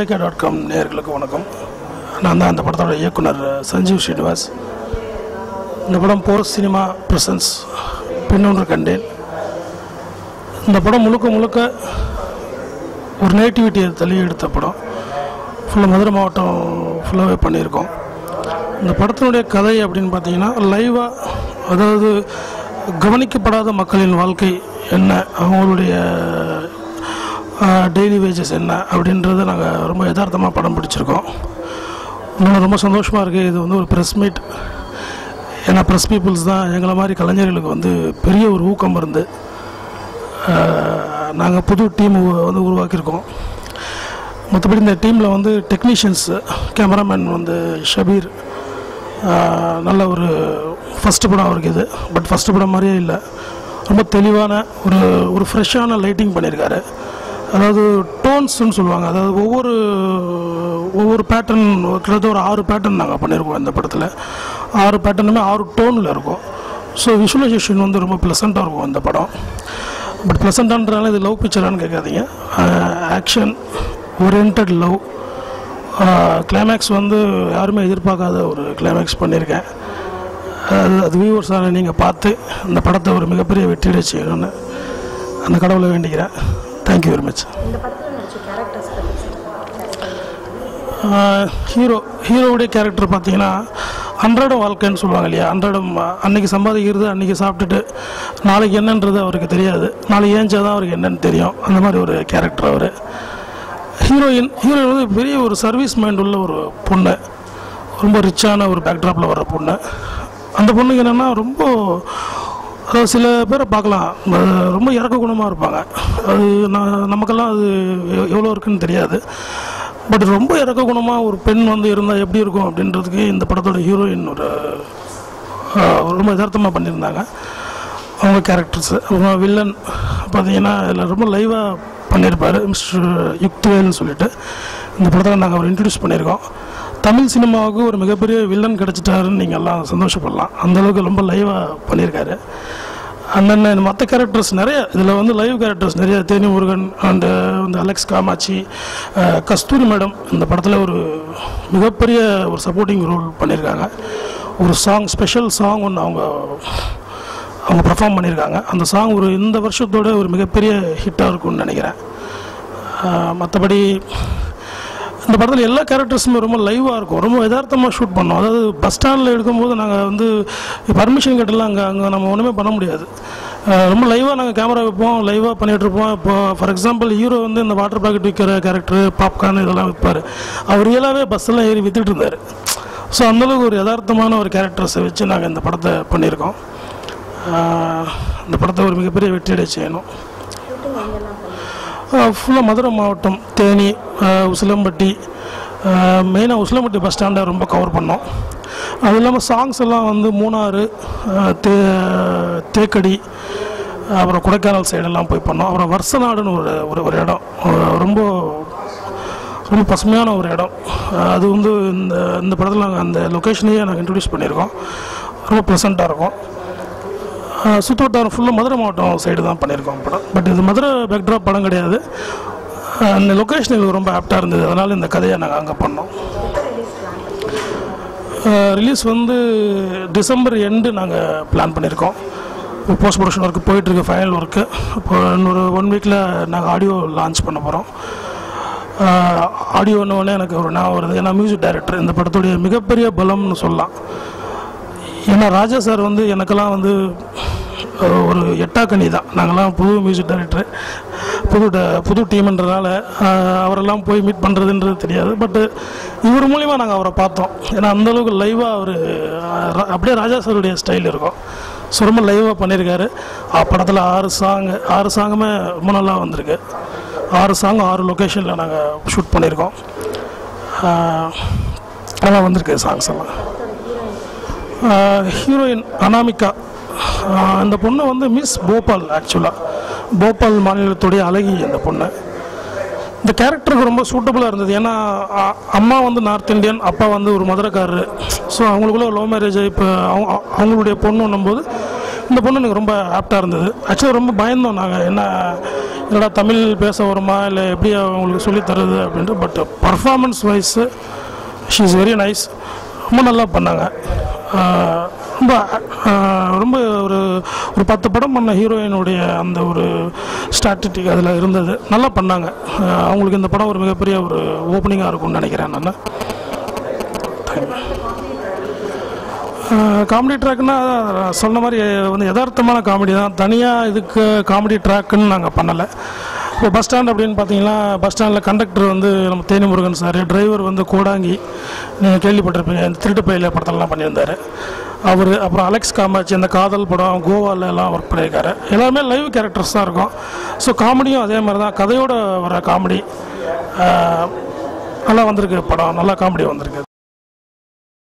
லேக்கா dot com நேர்களுக்கு வணக்கம். நான் தான் அந்த படத்தோட இயக்குனர் சஞ்சீவ் ஸ்ரீனிவாஸ். இந்த படம் போர் சினிமா பிரசன்ஸ் பெண்ணொன்று கண்டேன். இந்த படம் முழுக்க முழுக்க ஒரு நேட்டிவிட்டியை தள்ளி எடுத்த படம். ஃபுல்லாக மதுரை மாவட்டம் ஃபுல்லாகவே பண்ணியிருக்கோம். இந்த படத்தினுடைய கதை அப்படின்னு பார்த்தீங்கன்னா லைவாக அதாவது கவனிக்கப்படாத மக்களின் வாழ்க்கை என்ன? அவங்களுடைய டெய்லி வேஜஸ் என்ன அப்படின்றத நாங்கள் ரொம்ப யதார்த்தமாக படம் பிடிச்சிருக்கோம். இன்னும் ரொம்ப சந்தோஷமாக இருக்குது இது வந்து ஒரு ப்ரெஸ் மீட் ஏன்னா ப்ரெஸ் பீப்புள்ஸ் தான் எங்களை மாதிரி கலைஞர்களுக்கு வந்து பெரிய ஒரு ஊக்கம் இருந்து நாங்கள் புது டீம் வந்து உருவாக்கியிருக்கோம். மற்றபடி இந்த டீமில் வந்து டெக்னீஷியன்ஸ் கேமராமேன் வந்து ஷபீர் நல்ல ஒரு ஃபஸ்ட்டு படம் அவருக்கு இது. பட் ஃபஸ்ட்டு படம் மாதிரியே இல்லை. ரொம்ப தெளிவான ஒரு ஒரு ஃப்ரெஷ்ஷான லைட்டிங் பண்ணியிருக்காரு. அதாவது டோன்ஸ்னு சொல்லுவாங்க. அதாவது ஒவ்வொரு ஒவ்வொரு பேட்டர்ன் கிட்டத்தட்ட ஒரு ஆறு பேட்டர்ன் நாங்கள் பண்ணியிருக்கோம் இந்த படத்தில். ஆறு பேட்டர்னுமே ஆறு டோனில் இருக்கும். ஸோ விஷுவலைசேஷன் வந்து ரொம்ப ப்ளசண்ட்டாக இருக்கும் அந்த படம். பட் ப்ளசண்ட்டான்றனால இது லவ் பிக்சரானு கேட்காதீங்க. ஆக்ஷன் ஓரியன்ட் லவ் கிளைமேக்ஸ் வந்து யாருமே எதிர்பார்க்காத ஒரு கிளைமேக்ஸ் பண்ணியிருக்கேன் அது அது வியூவர்ஸான நீங்கள் பார்த்து இந்த படத்தை ஒரு மிகப்பெரிய வெற்றியடை செய்யணும்னு அந்த கடவுளை வேண்டிக்கிறேன். Thank you very much hero ஹீரோவுடைய character பார்த்தீங்கன்னா அன்றாடம் வாழ்க்கைன்னு சொல்லுவாங்க இல்லையா? அன்றாடம் அன்னைக்கு சம்பாதிக்கிறது அன்னைக்கு சாப்பிட்டுட்டு நாளைக்கு என்னன்றது அவருக்கு தெரியாது. நாளைக்கு ஏஞ்சா தான் அவருக்கு என்னன்னு தெரியும். அந்த மாதிரி ஒரு கேரக்டர் அவர். ஹீரோயின் ஹீரோயின் வந்து பெரிய ஒரு சர்வீஸ் மைண்ட் உள்ள ஒரு பொண்ணு. ரொம்ப ரிச்சான ஒரு பேக்ட்ராப்பில் வர பொண்ணு. அந்த பொண்ணுக்கு என்னென்னா ரொம்ப சில பேரை பார்க்கலாம். ரொம்ப இறக்க குணமாக இருப்பாங்க. அது நான் நமக்கெல்லாம் அது எவ்வளோ இருக்குன்னு தெரியாது. பட் ரொம்ப இறக்க குணமாக ஒரு பெண் வந்து இருந்தால் எப்படி இருக்கும் அப்படின்றதுக்கு இந்த படத்தோட ஹீரோயின் ஒரு ரொம்ப யதார்த்தமாக பண்ணியிருந்தாங்க. அவங்க கேரக்டர்ஸ் அப்புறம் வில்லன் பார்த்தீங்கன்னா இதில் ரொம்ப லைவாக பண்ணியிருப்பார் மிஸ்டர் யுக்துவேல்னு சொல்லிட்டு. இந்த படத்தில் நாங்கள் அவர் இன்ட்ரடியூஸ் பண்ணியிருக்கோம். தமிழ் சினிமாவுக்கு ஒரு மிகப்பெரிய வில்லன் கிடச்சிட்டாருன்னு நீங்கள் எல்லாம் சந்தோஷப்படலாம். அந்தளவுக்கு ரொம்ப லைவாக பண்ணியிருக்காரு. அண்ணன் மற்ற கேரக்டர்ஸ் நிறைய இதில் வந்து லைவ் கேரக்டர்ஸ் நிறைய தேனி முருகன் அண்டு வந்து அலெக்ஸ் காமாட்சி கஸ்தூரி மேடம் இந்த படத்தில் ஒரு மிகப்பெரிய ஒரு சப்போர்ட்டிங் ரோல் பண்ணியிருக்காங்க ஒரு சாங் ஸ்பெஷல் சாங் ஒன்று அவங்க அவங்க பர்ஃபார்ம் பண்ணியிருக்காங்க அந்த சாங் ஒரு இந்த வருஷத்தோட ஒரு மிகப்பெரிய ஹிட்டாக இருக்கும்னு நினைக்கிறேன். மற்றபடி அந்த படத்தில் எல்லா கேரக்டர்ஸுமே ரொம்ப லைவாக இருக்கும். ரொம்ப யதார்த்தமாக ஷூட் பண்ணோம். அதாவது பஸ் ஸ்டாண்டில் எடுக்கும்போது நாங்கள் வந்து பர்மிஷன் கேட்டலாம் அங்கே அங்கே நம்ம ஒன்றுமே பண்ண முடியாது. ரொம்ப லைவாக நாங்கள் கேமரா வைப்போம் லைவாக பண்ணிகிட்டு இருப்போம். இப்போ ஃபார் எக்ஸாம்பிள் ஹீரோ வந்து இந்த வாட்டர் பாக்கெட் விற்கிற கேரக்டர் பாப்கார்ன் இதெல்லாம் விற்பார் அவர் ரியலாகவே பஸ்ஸெல்லாம் ஏறி விற்றுட்டு இருந்தார். ஸோ அந்தளவுக்கு ஒரு யதார்த்தமான ஒரு கேரக்டர்ஸை வச்சு நாங்கள் இந்த படத்தை பண்ணியிருக்கோம். இந்த படத்தை ஒரு மிகப்பெரிய வெற்றியடை செய்யணும். ஃபுல்லாக மதுரை மாவட்டம் தேனி உசிலம்பட்டி மெயினாக உசிலம்பட்டி பஸ் ஸ்டாண்டை ரொம்ப கவர் பண்ணோம். அது இல்லாமல் சாங்ஸ் எல்லாம் வந்து மூணாறு தே தேக்கடி அப்புறம் கொடைக்கானல் சைடெல்லாம் போய் பண்ணோம். அப்புறம் வருஷநாடுன்னு ஒரு ஒரு ஒரு இடம். ரொம்ப ரொம்ப பசுமையான ஒரு இடம். அது வந்து இந்த இந்த படத்தில் நாங்கள் அந்த லொக்கேஷனையே நாங்கள் இன்ட்ரடியூஸ் பண்ணியிருக்கோம். ரொம்ப ப்ளசண்ட்டாக இருக்கும். சுற்று வட்டாரம் ஃபுல்லாக மதுரை மாவட்டம் சைடு தான் பண்ணியிருக்கோம் படம். பட் இது மதுரை பேக்ட்ராப் படம் கிடையாது. அந்த லொக்கேஷன் எங்களுக்கு ரொம்ப ஆப்டாக இருந்தது. அதனால் இந்த கதையை நாங்கள் அங்கே பண்ணோம். ரிலீஸ் வந்து டிசம்பர் எண்டு நாங்கள் பிளான் பண்ணியிருக்கோம். போஸ்ட் ப்ரொடக்ஷன் ஒர்க்கு போயிட்டுருக்கு ஃபைனல் ஒர்க்கு இப்போ இன்னொரு ஒன் வீக்கில் நாங்கள் ஆடியோ லான்ச் பண்ண போகிறோம் ஆடியோ ஒன்று எனக்கு ஒரு நான் வருது. ஏன்னா மியூசிக் டைரக்டர் இந்த படத்துடைய மிகப்பெரிய பலம்னு சொல்லலாம். ஏன்னா ராஜா சார் வந்து எனக்கெல்லாம் வந்து ஒரு எட்டாக்கனி தான். நாங்கள்லாம் புது மியூசிக் டைரக்டர் புது ட- புது டீம்ன்றனால அவரெல்லாம் போய் மீட் பண்ணுறதுன்றது தெரியாது. பட்டு இவர் மூலிமா நாங்கள் அவரை பார்த்தோம். ஏன்னா அந்தளவுக்கு லைவாக அவர் அப்படியே ராஜா சாருடைய ஸ்டைல் இருக்கும். ஸோ ரொம்ப லைவாக பண்ணியிருக்காரு அஹ், படத்தில் ஆறு சாங் ஆறு சாங்குமே ரொம்ப நல்லா வந்திருக்கு. ஆறு சாங் ஆறு லொக்கேஷனில் நாங்கள் ஷூட் பண்ணியிருக்கோம் நல்லா வந்திருக்கு சாங்ஸ் எல்லாம். ஹீரோயின் அனாமிகா. அந்த பொண்ணு வந்து மிஸ் போபால் ஆக்சுவலாக போபால் மாநிலத்துடைய அழகி அந்த பொண்ணு. இந்த கேரக்டருக்கு ரொம்ப சூட்டபுளாக இருந்தது. ஏன்னா அம்மா வந்து நார்த் இந்தியன் அப்பா வந்து ஒரு மதுரக்காரர். ஸோ அவங்களுக்குள்ள லவ் மேரேஜ் இப்போ அவங்க அவங்களுடைய பொண்ணுன்னும் போது இந்த பொண்ணு எனக்கு ரொம்ப ஆப்டாக இருந்தது. ஆக்சுவலாக ரொம்ப பயந்தோம் நாங்கள் என்ன என்னடா தமிழ் பேச வருமா? இல்லை எப்படி அவங்களுக்கு சொல்லித் தருது அப்படின்ட்டு. But performance wise she is very nice ரொம்ப நல்லா பண்ணாங்க. ரொம்ப ரொம்ப ஒரு ஒரு பத்து படம் பண்ண ஹீரோயினுடைய அந்த ஒரு ஸ்ட்ராட்டஜிக் அதில் இருந்தது. நல்லா பண்ணாங்க. அவங்களுக்கு இந்த படம் ஒரு மிகப்பெரிய ஒரு ஓப்பனிங்காக இருக்கும்னு நினைக்கிறேன் நான். காமெடி ட்ராக்னா சொன்ன மாதிரி வந்து யதார்த்தமான காமெடி தான். தனியாக இதுக்கு காமெடி ட்ராக்குன்னு நாங்கள் பண்ணலை. இப்போ பஸ் ஸ்டாண்ட் அப்படின்னு பார்த்தீங்கன்னா பஸ் ஸ்டாண்டில் கண்டக்டர் வந்து நம்ம தேனி முருகன் சார் டிரைவர் வந்து கோடாங்கி நீங்கள் கேள்விப்பட்டிருப்பீங்க இந்த திருட்டு பயில படத்தெல்லாம் பண்ணியிருந்தார். அவர் அப்புறம் அலெக்ஸ் காமாட்சி அந்த காதல் படம் கோவால எல்லாம் ஒர்க் பண்ணியிருக்காரு. எல்லாருமே லைவ் கேரக்டர்ஸ் தான் இருக்கும். ஸோ காமெடியும் அதே மாதிரி தான். கதையோட வர காமெடி நல்லா வந்திருக்கு படம். நல்லா காமெடி வந்திருக்கு.